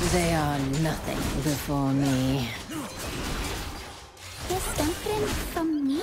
They are nothing before me. You're from me?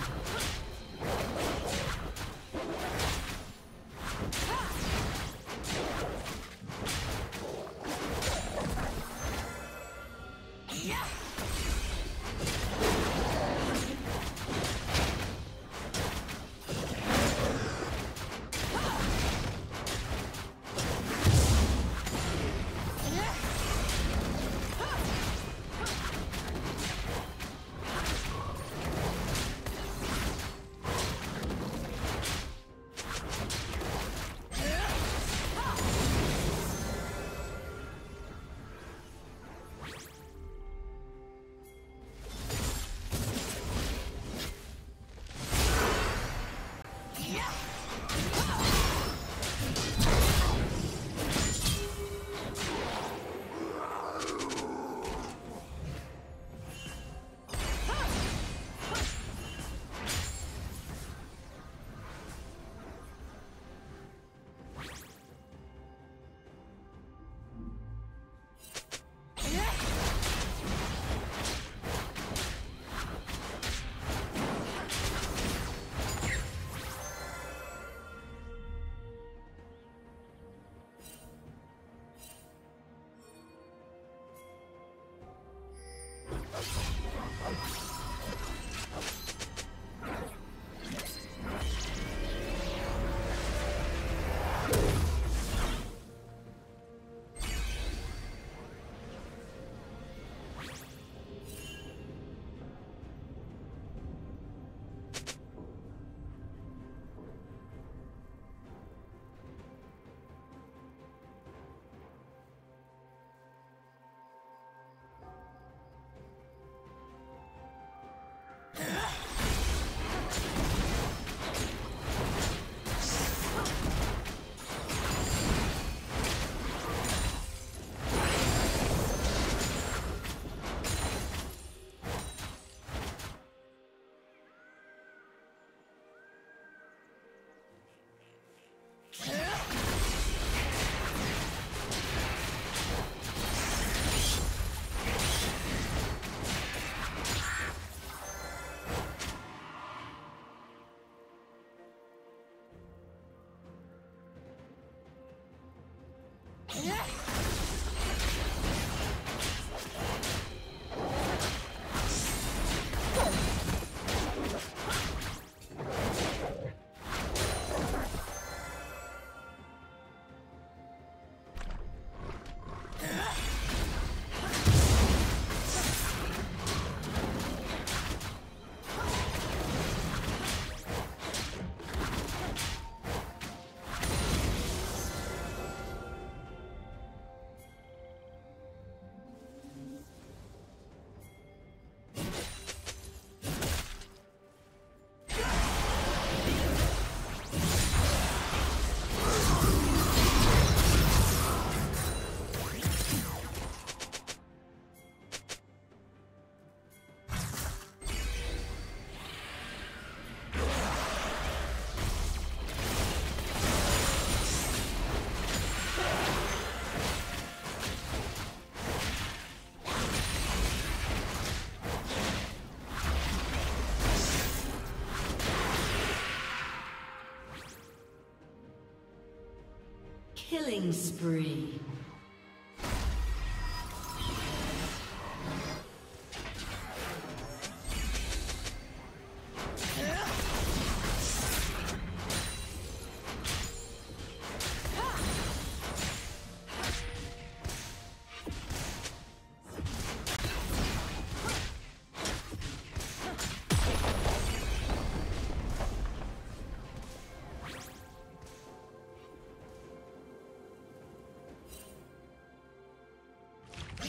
Killing spree.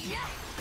Yeah!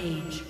Rampage.